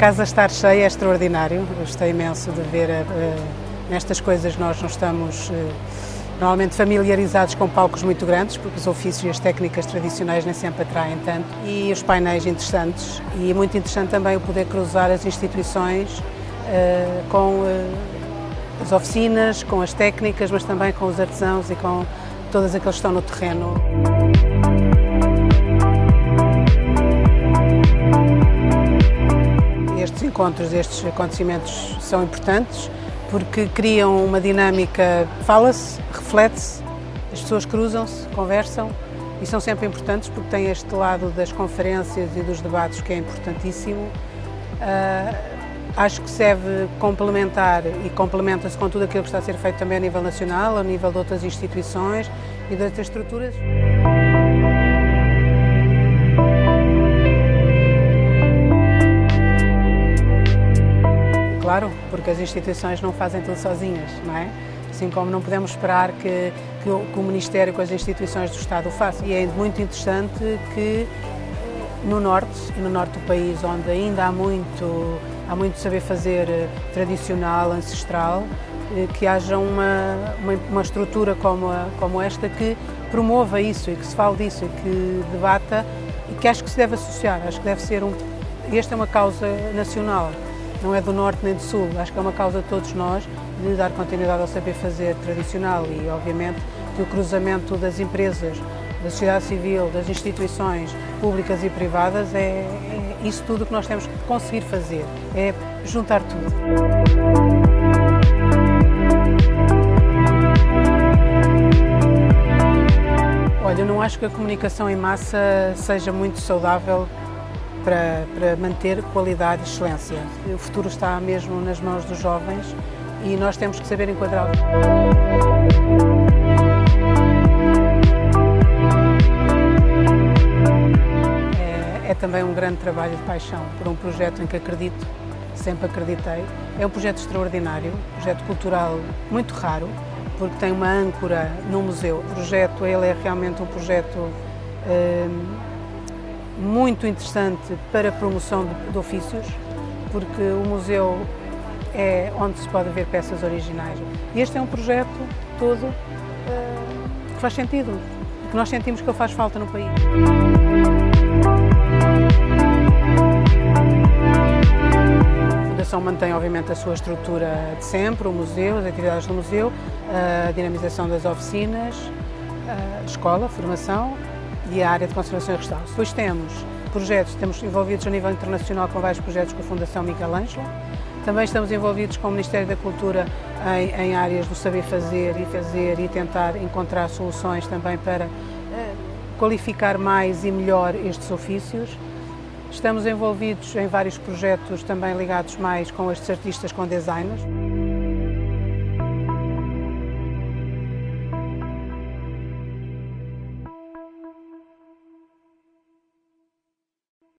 casa estar cheia é extraordinário. Gostei imenso de ver uh, nestas coisas nós não estamos uh, normalmente familiarizados com palcos muito grandes, porque os ofícios e as técnicas tradicionais nem sempre atraem tanto, e os painéis interessantes. E é muito interessante também o poder cruzar as instituições uh, com as oficinas, com as técnicas, mas também com os artesãos e com todos aqueles que estão no terreno. Encontros, estes acontecimentos são importantes porque criam uma dinâmica, fala-se, reflete-se, as pessoas cruzam-se, conversam e são sempre importantes porque têm este lado das conferências e dos debates que é importantíssimo. Uh, acho que se deve complementar e complementa-se com tudo aquilo que está a ser feito também a nível nacional, a nível de outras instituições e de outras estruturas. Porque as instituições não fazem tudo sozinhas, não é? Assim como não podemos esperar que, que, o, que o Ministério com as instituições do Estado o façam. E é muito interessante que no Norte, no Norte do país, onde ainda há muito, há muito saber fazer eh, tradicional, ancestral, eh, que haja uma, uma, uma, estrutura como, a, como esta que promova isso e que se fale disso e que debata e que acho que se deve associar, acho que deve ser um... Esta é uma causa nacional, não é do norte nem do sul. Acho que é uma causa de todos nós de dar continuidade ao saber fazer tradicional e, obviamente, que o cruzamento das empresas, da sociedade civil, das instituições públicas e privadas é, é isso tudo que nós temos que conseguir fazer, é juntar tudo. Olha, eu não acho que a comunicação em massa seja muito saudável para, para manter qualidade e excelência. O futuro está mesmo nas mãos dos jovens e nós temos que saber enquadrá-lo. É, é também um grande trabalho de paixão por um projeto em que acredito, sempre acreditei. É um projeto extraordinário, um projeto cultural muito raro, porque tem uma âncora no museu. O projeto ele é realmente um projeto hum, muito interessante para a promoção de, de ofícios, porque o museu é onde se pode ver peças originais. E este é um projeto todo uh, que faz sentido, que nós sentimos que faz falta no país. A Fundação mantém, obviamente, a sua estrutura de sempre, o museu, as atividades do museu, a dinamização das oficinas, a escola, a formação, a área de conservação e restauro. Depois temos projetos, estamos envolvidos a nível internacional com vários projetos com a Fundação Miguel Ângelo. Também estamos envolvidos com o Ministério da Cultura em, em áreas do saber fazer e fazer e tentar encontrar soluções também para eh, qualificar mais e melhor estes ofícios. Estamos envolvidos em vários projetos também ligados mais com estes artistas, com designers.